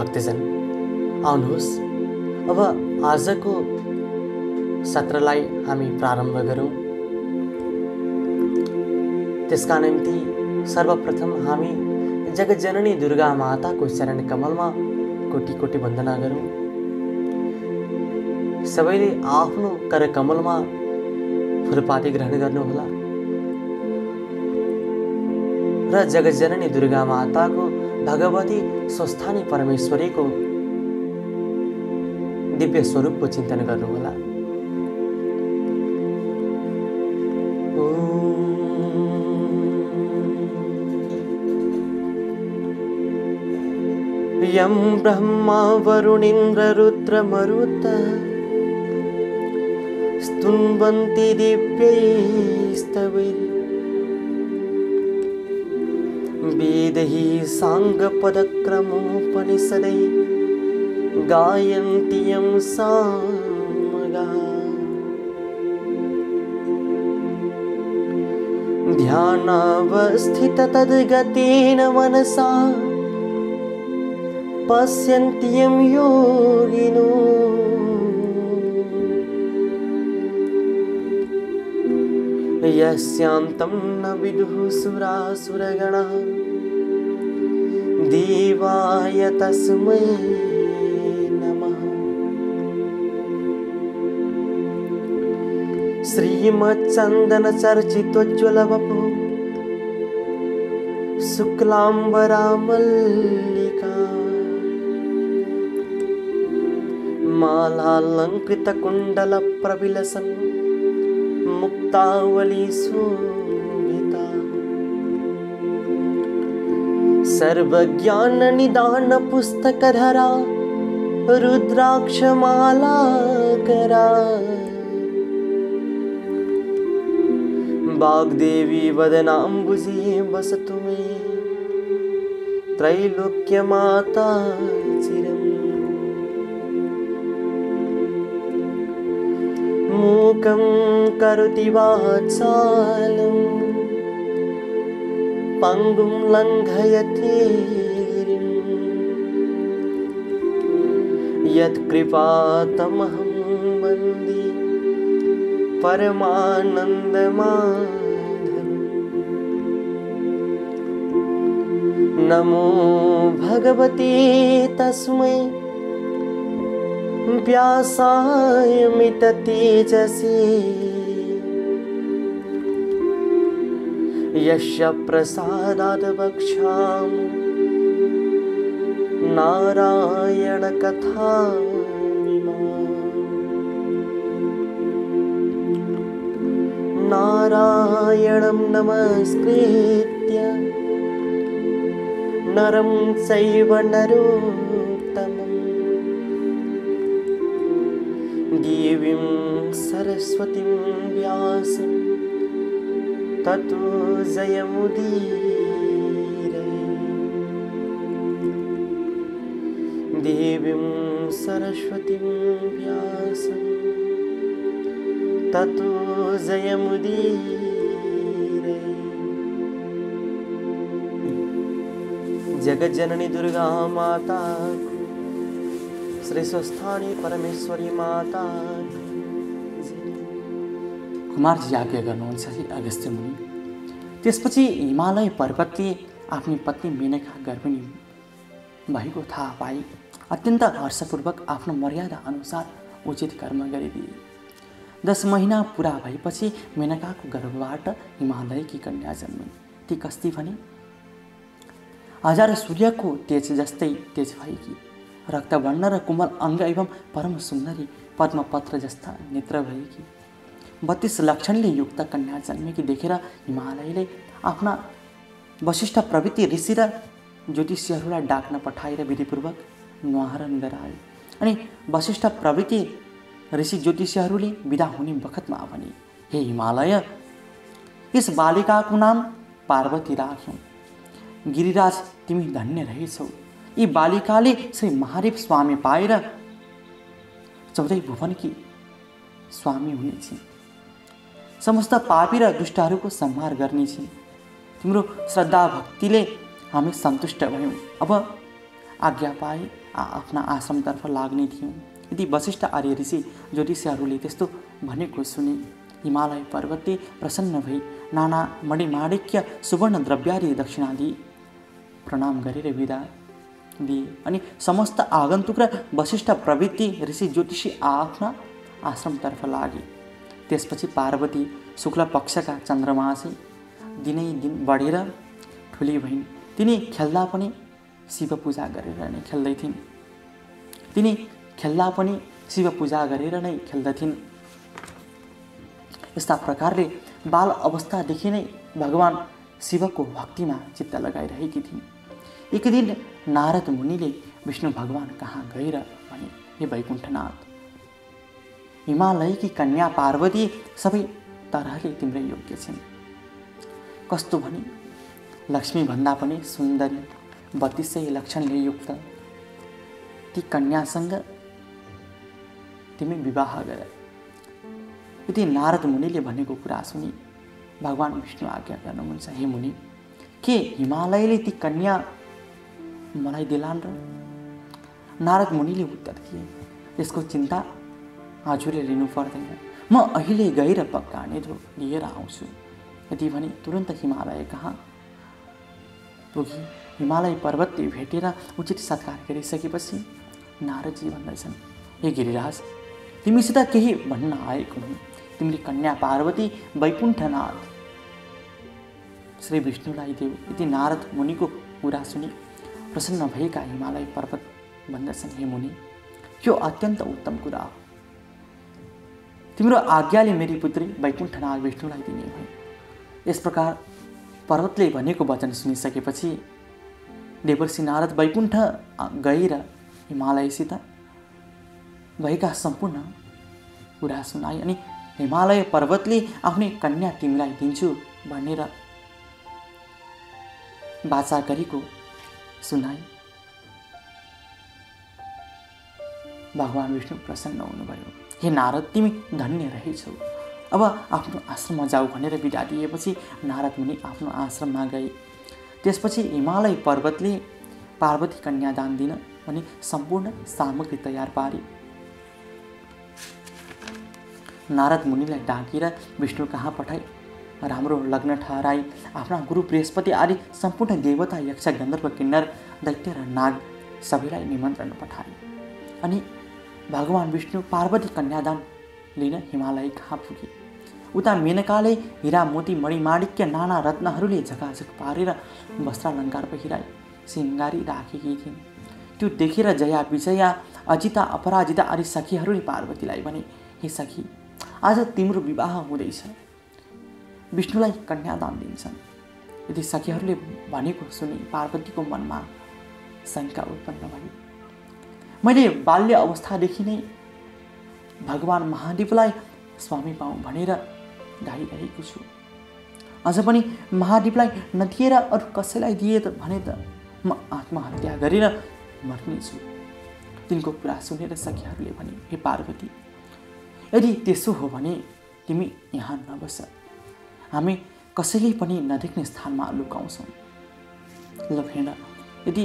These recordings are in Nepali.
भक्तजन। आउनुहोस्। अब आजको सत्रलाई हामी प्रारम्भ गरौँ। त्यसका निम्ति सर्वप्रथम हामी जगतजननी दुर्गा माताको चरण कमलमा कोटी कोटी वन्दना गरौँ। सबैले आफ्नो कर कमलमा फुलपाती ग्रहण गर्नुहोला। र जगतजननी दुर्गा माताको भगवती स्वस्थानी परमेश्वरीको दिव्य स्वरूपको चिन्तन गर्नुहोला। यं ब्रह्मा वरुणीन्द्ररुद्रमरुत स्तुन्वन्ति दिव्यैस्तवैः। वेदैः साङ्गपदक्रमोपनिषदै गायन्ति यं ध्यानावस्थिततद्गतेन मनसा पश्यन्ति यं योगिनो। यस्यान्तं न विदुः सुरासुरगणः देवाय तस्मै नमः श्रीमच्चन्दनचर्चितोज्ज्वलवपु शुक्लाम्बरामल्लिका मालालङ्कृतकुण्डलप्रविलसन् मुक्तावली सर्वज्ञाननिदानपुस्तकधरा रुद्राक्षमालाकरा वाग्देवी वदनाम्बुजे वसतु मे। त्रैलोक्यमाता चिरम्। मूकं करोति वाचालं पङ्गुं लङ्घयति यत्कृपातमहं वन्दे परमानन्दमाधवम् नमो भगवते तस्मै व्यासाय यस्य प्रसादाद् वक्ष्याम नारायणकथा नारायणं नमस्कृत्य नरं चैव नरोत्तमम्। देवीं सरस्वतीं व्यासं ततो जयमुदीरये देवीं ततो जयमुदीरये जगज्जननी दुर्गा माता श्री स्वस्थानी परमेश्वरी माता कुमारजी आज्ञा गर्नुहुन्छ अगस्त्य मुनि। त्यसपछि हिमालय पर्वतले आफ्नो पत्नी मेनका गर्भिणी भएको थाहा पाए अत्यन्त हर्षपूर्वक आफ्नो मर्यादा अनुसार उचित कर्म गरिदिए। दस महिना पुरा भएपछि मेनकाको गर्भबाट हिमालयकी कन्या जन्मिन् ती कस्ती भने? हजार सूर्यको तेज जस्तै तेज भएकी। रक्तवर्ण र कोमल अङ्ग एवं परम सुन्दरी पद्मपत्र जस्ता नेत्र भएकी। बत्तिस लक्षणले युक्त कन्या जन्मेकी देखेर हिमालयले आफ्ना वशिष्ठ प्रवृत्ति ऋषि र ज्योतिषीहरूलाई डाक्न पठाएर विधिपूर्वक न्वाहरण गराए। अनि वशिष्ठ प्रवृत्ति ऋषि ज्योतिषीहरूले विदा हुने बखतमा भने हे हिमालय यस बालिकाको नाम पार्वती राख्यौँ। गिरिराज तिमी धन्य रहेछौ। यी बालिकाले श्री महादेव स्वामी पाएर चौधै भुवनकी स्वामी हुनेछिन्। समस्त पापी र दुष्टहरूको संहार गर्नेछिन् तिम्रो श्रद्धा भक्तिले हामी सन्तुष्ट भयौँ। अब आज्ञा पाए आफ्ना आश्रमतर्फ लाग्ने थियौँ। यदि वशिष्ठ आर्य ऋषि ज्योतिषहरूले त्यस्तो भनेको सुने हिमालय पर्वतले प्रसन्न भई नाना मणिमाणिक्य सुवर्ण द्रव्यादि दक्षिणा दिए प्रणाम गरेर विदा दिए अनि समस्त आगन्तुक र वशिष्ठ प्रवृत्ति ऋषि ज्योतिषी आफ्ना आश्रमतर्फ लागे। त्यसपछि पार्वती शुक्ल पक्षका चन्द्रमा चाहिँ दिनै दिन बढेर ठुली भइन्। तिनी खेल्दा पनि शिव पूजा गरेर नै खेल्दैथिन्। तिनी खेल्दा पनि शिव पूजा गरेर नै खेल्दथिन्। यस्ता प्रकारले बाल अवस्थादेखि नै भगवान् शिवको भक्तिमा चित्त लगाइरहेकी थिइन्। एक दिन नारद मुनिले विष्णु भगवान् कहाँ गएर भने हे वैकुण्ठनाथ? हिमालयकी कन्या पार्वती सबै तरहले तिम्रै योग्य छिन्। कस्तो भने? लक्ष्मीभन्दा पनि सुन्दरी बत्तिसै लक्षणले युक्त। ती कन्यासँग तिमी विवाह गर। यदि नारद मुनिले भनेको कुरा सुनि भगवान् विष्णु आज्ञा गर्नुहुन्छ। हे मुनि के हिमालयले ती कन्या मलाई दिलान् र? नारद मुनिले उत्तर दिए यसको चिन्ता हजुरले लिनु पर्दैन। म अहिले गएर पक्का नेधो लिएर आउँछु। यति भने तुरन्त हिमालय कहाँ? पुगी हिमालय पर्वतले भेटेर उचित सत्कार गरिसकेपछि नारदजी भन्दछन् हे गिरिराज तिमीसित केही भन्न आएको हुँ। तिमीले कन्या पार्वती वैकुण्ठनाथ। श्री विष्णुलाई देऊ यति नारद मुनिको कुरा सुनि प्रसन्न भएका हिमालय पर्वत भन्दछन् हे मुनि यो अत्यन्त उत्तम कुरा हो। तिम्रो आज्ञाले मेरी पुत्री वैकुण्ठनाथ विष्णुलाई दिने भयो। यस प्रकार पर्वतले भनेको वचन सुनिसकेपछि देवर्षि नारद वैकुण्ठ गएर हिमालयसित भएका सम्पूर्ण कुरा सुनाए अनि हिमालय पर्वतले आफ्नै कन्या तिमीलाई दिन्छु भनेर बाचा गरेको सुनाए। भगवान् विष्णु प्रसन्न हुनुभयो। हे नारद तिमी धन्य रहेछौ। अब आफ्नो आश्रममा जाऊ भनेर बिदा दिएपछि नारद मुनि आफ्नो आश्रममा गए। त्यसपछि हिमालय पर्वतले पार्वती कन्यादान दिन अनि सम्पूर्ण सामग्री तयार पारे। नारद मुनिलाई डाकेर विष्णु कहाँ पठाए? राम्रो लग्न ठहराई आफ्ना गुरु बृहस्पति आदि सम्पूर्ण देवता यक्ष गन्धर्व किन्नर दैत्य र नाग सबैलाई निमन्त्रण पठाए। अनि भगवान् विष्णु पार्वती कन्यादान लिन हिमालय कहाँ पुगे। उता मेनकाले हिरा मोती मणिमाणिक्य नाना रत्नहरूले झकाझक पारेर वस्त्रालङ्कार पहिराए सिङ्गारी राखेकी थिइन्। त्यो देखेर जया विजया अजिता अपराजिता आदि सखीहरूले पार्वतीलाई भने हे सखी आज तिम्रो विवाह हुँदैछ। विष्णुलाई कन्यादान दिन्छन् यदि सखीहरूले भनेको सुनि पार्वतीको मनमा शङ्का उत्पन्न भयो। मैले बाल्य अवस्थादेखि नै भगवान् महादेवलाई स्वामी पाऊँ भनेर गाइरहेको छु। अझ पनि महादेवलाई नदिएर अरू कसैलाई दिए त भने त म आत्महत्या गरेर मर्नेछु तिनको कुरा सुनेर सखीहरूले भने हे पार्वती यदि त्यसो हो भने तिमी यहाँ नबस। हामी कसैले पनि नदेख्ने स्थानमा लुकाउँछौँ ल यदि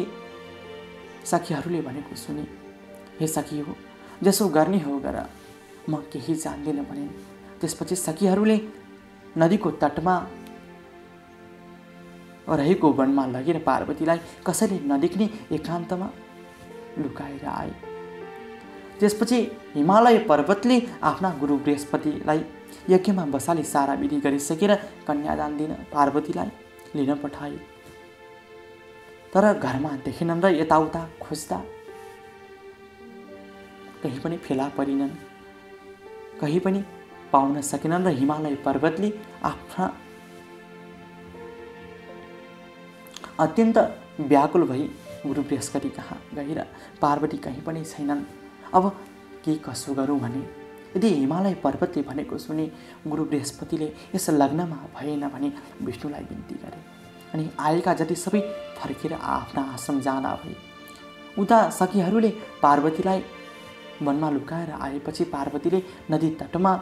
सखीहरूले भनेको सुने। हे सखी हो जसो गर्ने हो गर। म केही जान्दिनँ भने त्यसपछि सखीहरूले नदीको तटमा रहेको वनमा लगेर पार्वतीलाई कसैले नदेख्ने एकान्तमा लुकाएर आए। त्यसपछि हिमालय पर्वतले आफ्ना गुरु बृहस्पतिलाई यज्ञमा बसाली सारा विधि गरिसकेर कन्यादान दिन पार्वतीलाई लिन पठाए। तर घरमा देखेनन् र यताउता खोज्दा कहीँ पनि फेला परिनन्। कहीँ पनि पाउन सकेनन् र हिमालय पर्वतले आफ्ना अत्यन्त व्याकुल भई गुरु बृहस्पति कहाँ गएर पार्वती कहीँ पनि छैनन्। अब के कसो गरौँ भने यदि हिमालय पर्वतले भनेको सुने गुरु बृहस्पतिले यस लग्नमा भएन भने विष्णुलाई बिन्ती गरे अनि आएका जति सबै फर्केर आफ्ना आश्रम जाँदा भए। उता सखीहरूले पार्वतीलाई वनमा लुकाएर आएपछि पार्वतीले नदी तटमा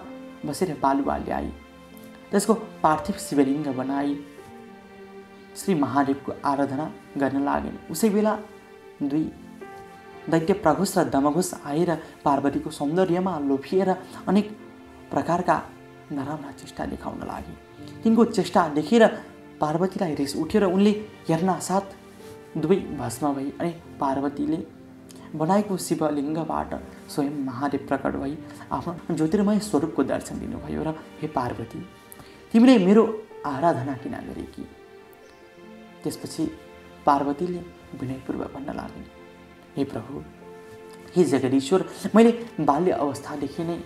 बसेर बालुवा ल्याए त्यसको पार्थिव शिवलिङ्ग बनाई। श्री महादेवको आराधना गर्न लागेन्। उसै बेला दुई दैत्य प्रघुस र दमघुस आएर पार्वतीको सौन्दर्यमा लोभिएर अनेक प्रकारका नराम्रा चेष्टा देखाउन लागे। तिनको चेष्टा देखेर पार्वतीलाई रिस उठेर उनले हेर्न साथ दुवै भस्म भई अनि पार्वतीले बनाएको शिवलिङ्गबाट स्वयं महादेव प्रकट भई आफ्नो ज्योतिर्मय स्वरूपको दर्शन दिनुभयो र हे पार्वती तिमीले मेरो आराधना किन गरेकी? त्यसपछि पार्वतीले विनयपूर्वक भन्न लाग्ने हे प्रभु हे जगदीश्वर मैले बाल्य अवस्थादेखि नै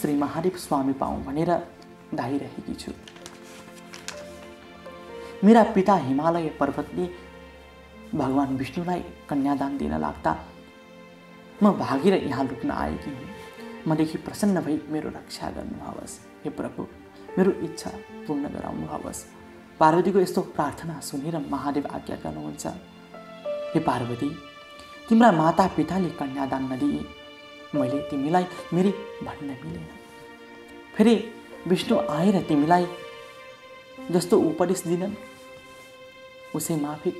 श्री महादेव स्वामी पाऊँ भनेर धाइरहेकी छु। मेरा पिता हिमालय पर्वतले भगवान् विष्णुलाई कन्यादान दिन लाग्दा म भागेर यहाँ लुक्न आएकी हुँ। मदेखि प्रसन्न भई मेरो रक्षा गर्नुहोस् हे प्रभु मेरो इच्छा पूर्ण गराउनुहोस् पार्वतीको यस्तो प्रार्थना सुनेर महादेव आज्ञा गर्नुहुन्छ। हे पार्वती तिम्रा माता पिताले कन्यादान नदिए मैले तिमीलाई मेरी भन्न मिलेन। फेरि विष्णु आएर तिमीलाई जस्तो उपदेश दिनन् उसै माफिक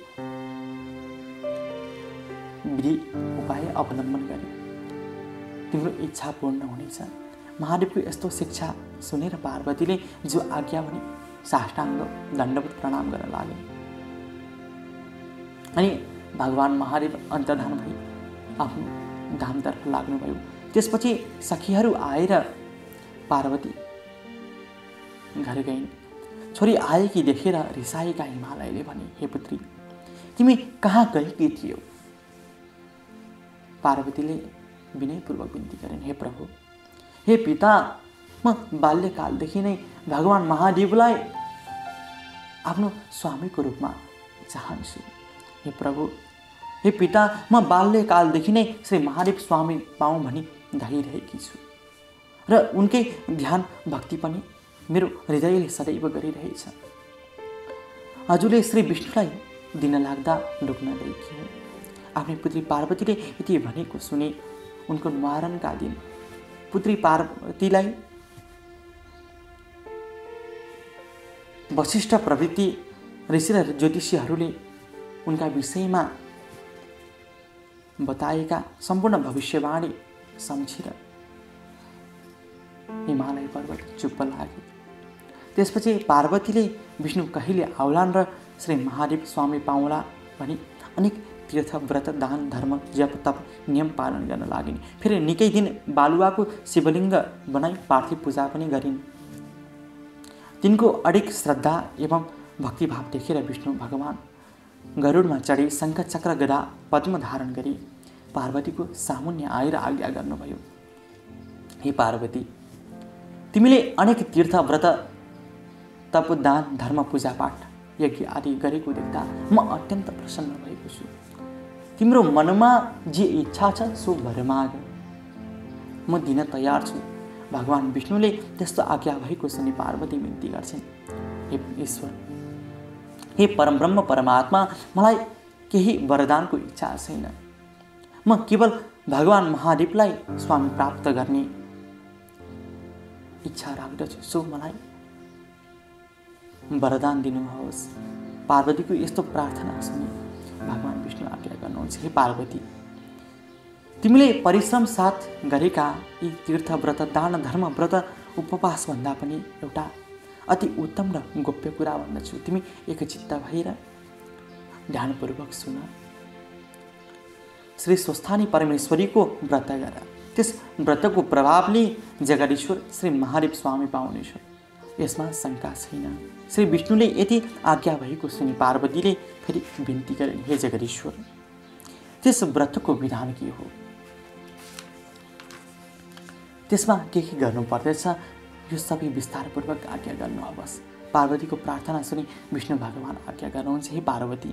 विधि उपाय अवलम्बन गरे। तिम्रो इच्छा पूर्ण हुनेछ। महादेवको यस्तो शिक्षा सुनेर पार्वतीले जो आज्ञा भने साष्टाङ्ग दण्डवत प्रणाम गर्न लागे। अनि भगवान् महादेव अन्तर्धान भई आफ्नो धामतर्फ लाग्नुभयो। त्यसपछि सखीहरू आएर पार्वती घर गइन्। छोरी आएकी देखेर रिसाएका हिमालयले भने हे पुत्री तिमी कहाँ गएकी थियौ? पार्वतीले विनयपूर्वक बिन्ती गरिन् हे प्रभु हे पिता म बाल्यकालदेखि नै भगवान् महादेवलाई आफ्नो स्वामीको रूपमा चाहन्छु हे प्रभु हे पिता म बाल्यकालदेखि नै श्री महादेव स्वामी पाऊँ भनी धाइरहेकी छु र उनकै ध्यान भक्ति पनि मेरो हृदयले सदैव गरिरहेछ हजुरले श्री विष्णुलाई दिन लाग्दा लुक्न गएकी हुन् आफ्नै पुत्री पार्वतीले यति भनेको सुने उनको निवारणका दिन पुत्री पार्वतीलाई वशिष्ठ प्रवृत्ति ऋषि र ज्योतिषीहरूले उनका विषयमा बताएका सम्पूर्ण भविष्यवाणी सम्झेर हिमालय पर्वत चुप्प लागे त्यसपछि पार्वतीले विष्णु कहिले आउलान् र श्री महादेव स्वामी पाउला भनी अनेक तीर्थ व्रत दान धर्म जप तप नियम पालन गर्न लागिन्। फेरि निकै दिन बालुवाको शिवलिङ्ग बनाई पार्थिव पूजा पनि गरिन्। तिनको अडिक श्रद्धा एवं भक्तिभाव देखेर विष्णु भगवान् गरुडमा चढी शङ्ख चक्र गदा पद्म धारण गरी पार्वतीको सामुन्य आएर आज्ञा गर्नुभयो। हे पार्वती तिमीले अनेक तीर्थ व्रत तप दान धर्म पूजापाठ यज्ञ आदि गरेको देख्दा म अत्यन्त प्रसन्न भएको छु। तिम्रो मनमा जे इच्छा छ सो भर माग म दिन तयार छु भगवान् विष्णुले त्यस्तो आज्ञा भएको सुनि पार्वती बिन्ती गर्छिन् हे ईश्वर हे परमब्रह्म परमात्मा मलाई केही वरदानको इच्छा छैन म केवल भगवान् महादेवलाई स्वामी प्राप्त गर्ने इच्छा राख्दछु सो मलाई वरदान दिनुहोस् पार्वतीको यस्तो प्रार्थना सुनि भगवान् विष्णु आज्ञा गर्नुहुन्छ। हे पार्वती तिमीले परिश्रम साथ गरेका यी तीर्थ व्रत दान धर्म व्रत उपवासभन्दा पनि एउटा अति उत्तम र गोप्य कुरा भन्दछु। तिमी एकचित्त भएर ध्यानपूर्वक सुन। श्री स्वस्थानी परमेश्वरीको व्रत गर। त्यस व्रतको प्रभावले जगदीश्वर श्री महादेव स्वामी पाउनेछ यसमा शङ्का छैन। श्री विष्णुले यति आज्ञा भएको सुनि पार्वतीले फेरि बिन्ती गरिन् हे जगदीश्वर त्यस व्रतको विधान के हो? त्यसमा के के गर्नु पर्दछ यो सबै विस्तारपूर्वक आज्ञा गर्नुहोस्। पार्वतीको प्रार्थना सुनि विष्णु भगवान् आज्ञा गर्नुहुन्छ हे पार्वती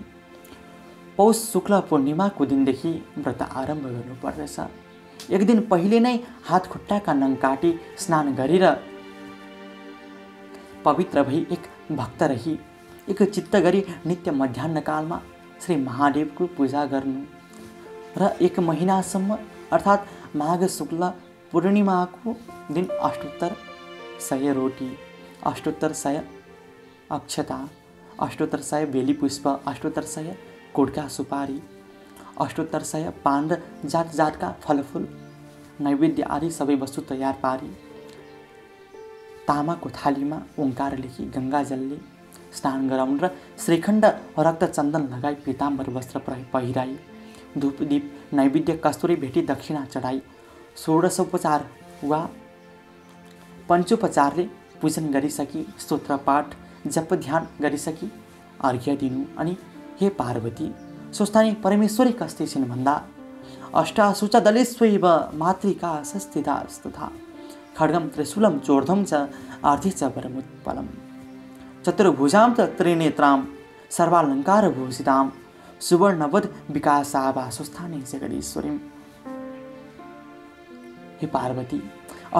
पौष शुक्ल पूर्णिमाको दिनदेखि व्रत आरम्भ गर्नुपर्दछ एक दिन पहिले नै हात खुट्टाका नङ काटी स्नान गरेर पवित्र भई एक भक्त रही। एक चित्त गरी नित्य मध्याहकालमा श्री महादेवको पूजा गर्नु। र एक महिनासम्म अर्थात् माघ शुक्ल पूर्णिमाको दिन अष्टोत्तर सय रोटी अष्टोत्तर सय अक्षता अष्टोत्तर सय बेली पुष्प अष्टोत्तर सय कोडका सुपारी अष्टोत्तर सय पान र जात जातका फलफुल नैवेद्य आदि सबै वस्तु तयार पारी। तामाको थालीमा ओङ्कार लेखी गङ्गाजलले स्नान गराउन् र श्रीखण्ड रक्त चन्दन लगाई पिताम्बर वस्त्र पहिराई। धुपदीप नैवेद्य कस्तुरी भेटी दक्षिणा चढाई। षोडशोपचार वा पञ्चोपचारले पूजन गरिसकी स्तोत्र पाठ जप ध्यान गरिसकी अर्घ्य दिनु अनि हे पार्वती स्वस्थानी परमेश्वरी कस्ती छिन् भन्दा? अष्टासुच दलेष्वैव मातृका सस्थिता खड्गम त्रिशूलं चोर्धम च आर्थे च परमुत्पलम। चतुर्भुजां त त्रिनेत्रां सर्वालङ्कारभूषितां सुवर्णवध विकासाभा स्वस्थाने जगदीश्वरीम्। हे पार्वती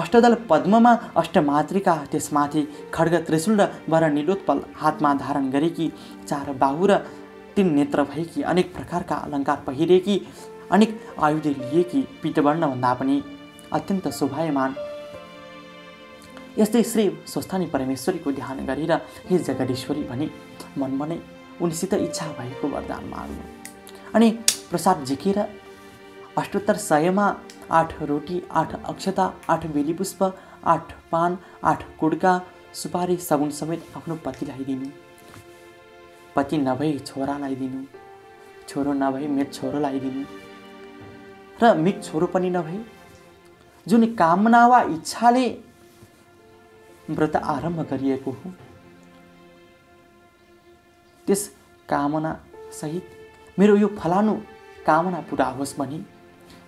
अष्टदल पद्ममा अष्टमातृका त्यसमाथि खड्ग त्रिशुल र वर निलोत्पल हातमा धारण गरेकी चार बाहु र तिन नेत्र भएकी अनेक प्रकारका अलङ्कार पहिरेकी अनेक आयुध लिएकी पितवर्णभन्दा पनि अत्यन्त शोभायमान यस्तै श्री स्वस्थानी परमेश्वरीको ध्यान गरेर हे जगदीश्वरी भनी मनमा नै उनीसित इच्छा भएको वरदान माग्नु अनि प्रसाद झिकेर अष्टोत्तर सयमा आठ रोटी आठ अक्षता आठ बेलीपुष्प आठ पान आठ कुड्का सुपारी सगुन समेत आफ्नो पतिलाई दिनु पति नभई छोरालाई दिनु छोरो नभई मेट छोरोलाई दिनु र मिट छोरो पनि नभई जुन कामना वा इच्छाले व्रत आरम्भ गरिएको हो। त्यस कामना सहित मेरो यो फलानु कामना पुरा होस् भनी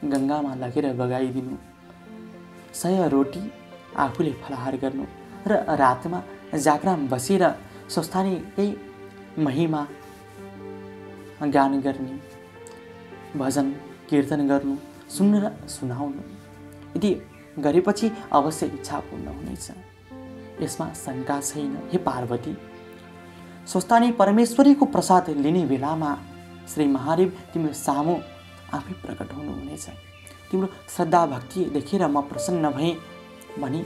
गङ्गामा लगेर बगाइदिनु। सय रोटी आफूले फलाहार गर्नु र रातमा जागराम बसेर स्वस्थानीकै महिमा गान गर्ने भजन कीर्तन गर्नु सुन्नु र सुनाउनु। यदि गरेपछि अवश्य इच्छा पूर्ण हुनेछ। यसमा शङ्का छैन। हे पार्वती स्वस्थानी परमेश्वरीको प्रसाद लिने बेलामा श्री महादेव तिम्रो सामु आफै प्रकट हुनुहुनेछ। तिम्रो श्रद्धा भक्ति देखेर म प्रसन्न भएँ भनी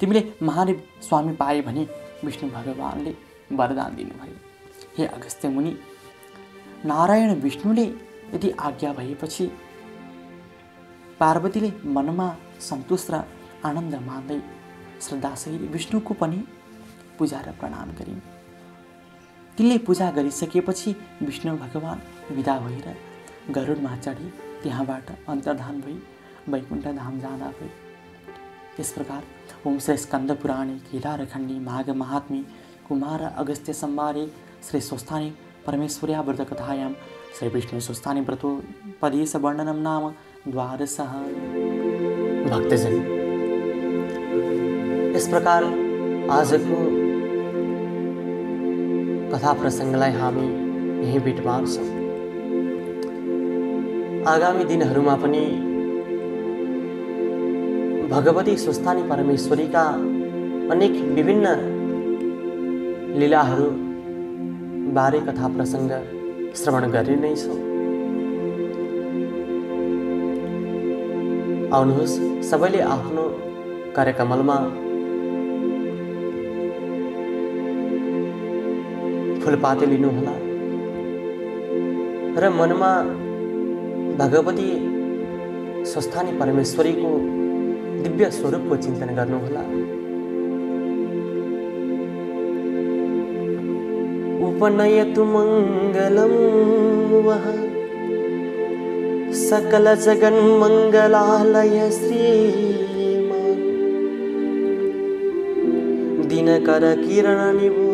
तिमीले महादेव स्वामी पाए भने विष्णु भगवान्ले वरदान दिनुभयो। हे अगस्त्य मुनि नारायण विष्णुले यदि आज्ञा भएपछि पार्वतीले मनमा सन्तोष र आनन्द मान्दै श्रद्धासहित विष्णुको पनि पूजा र प्रणाम गरिन् तिनले पूजा गरिसकेपछि विष्णु भगवान् विदा भर भएर गरुडमा चढी त्यहाँबाट अन्तर्धान भई वैकुण्ठ धाम जाँदा भए यस प्रकार ओम श्री स्कन्द पुराणे केदार खण्डी माघ महात्मी कुमार अगस्त्य सम्बारे श्री स्वस्थानी परमेश्वर्या व्रतकथायां श्री विष्णु स्वस्थानी व्रतो पदेश वर्णनं नाम द्वादश। भक्तजन यस प्रकार आजको कथा प्रसङ्गलाई हामी यहीँ बिट पार्छौँ आगामी दिनहरूमा पनि भगवती स्वस्थानी परमेश्वरीका अनेक विभिन्न लीलाहरू बारे कथा प्रसङ्ग श्रवण गरि नै छौँ। आउनुहोस् सबैले आफ्नो कार्यकमलमा फुलपाते लिनुहोला र मनमा भगवती स्वस्थानी परमेश्वरीको दिव्य स्वरूपको चिन्तन गर्नुहोला उपनयतु मङ्गलं वः। सकलजगन्मङ्गलालय श्रीमान्। दिनकरकिरणनिबोधित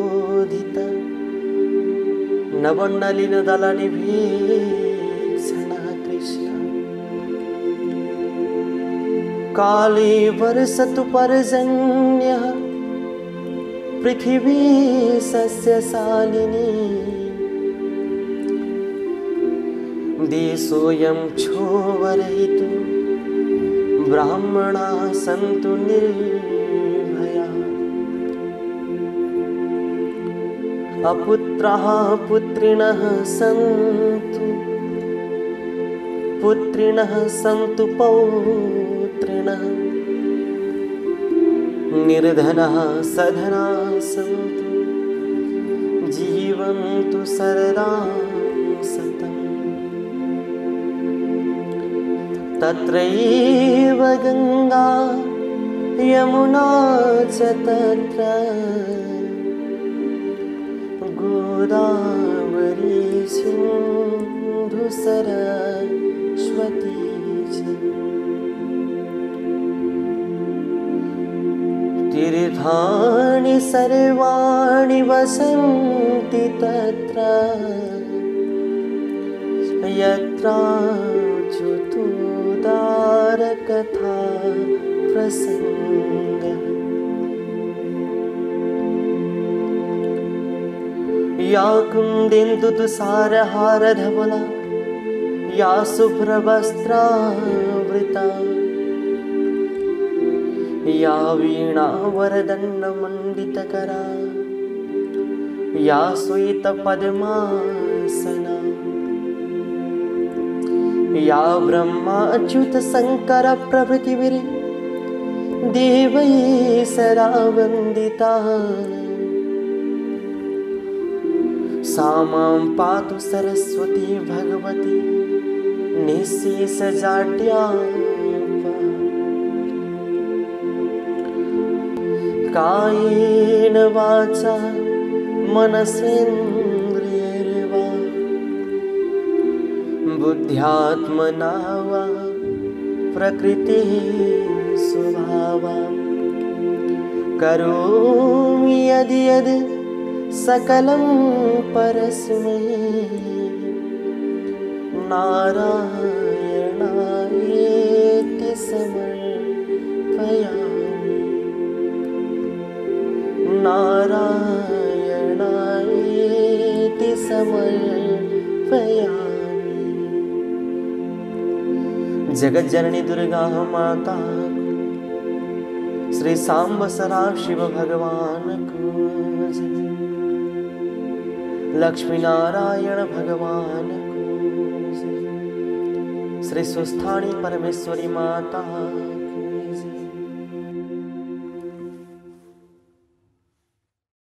नवण्डलिनदलनिभीक्षणः कृष्ण। काले वर्षतु पर्जन्यः पृथिवी सस्यशालिनी देशोऽयं क्षोभरहितो ब्राह्मणाः सन्तु निर्भयाः अपुत्राः पुत्रिणः सन्तु। पुत्रिणः सन्तु पौत्रिणः। निर्धनः सधनाः सन्तु। जीवन्तु सरदा सतम्। तत्रैव गङ्गा यमुना च तत्र। गोदावरी रस्वती तीर्थाणि सर्वाणि वसन्ति तत्र। यत्राच्युतोदारकथा प्रसन्न। या कुन्देन्दु या शुभ्रवस्त्रावृता या वीणावरदण्डमण्डितकरा या सुतपद्मासना या ब्रह्मा देवये सरा वन्दिता सा मां पातु सरस्वती भगवती निःशेषजाड्या कायेन वाचा मनसेन्द्रियैर्वा बुद्ध्यात्मना वा प्रकृतिः स्वभावा। करोमि यदि यद् सकलं परस्मै। नारायणायेति समर्पयामि। नारायणायेति समर्पयामि। जगज्जननी दुर्गा माता श्री सांब सदा शिव भगवान को जय। लक्ष्मी नारायण भगवान। को श्री सुस्थानी परमेश्वरी माता।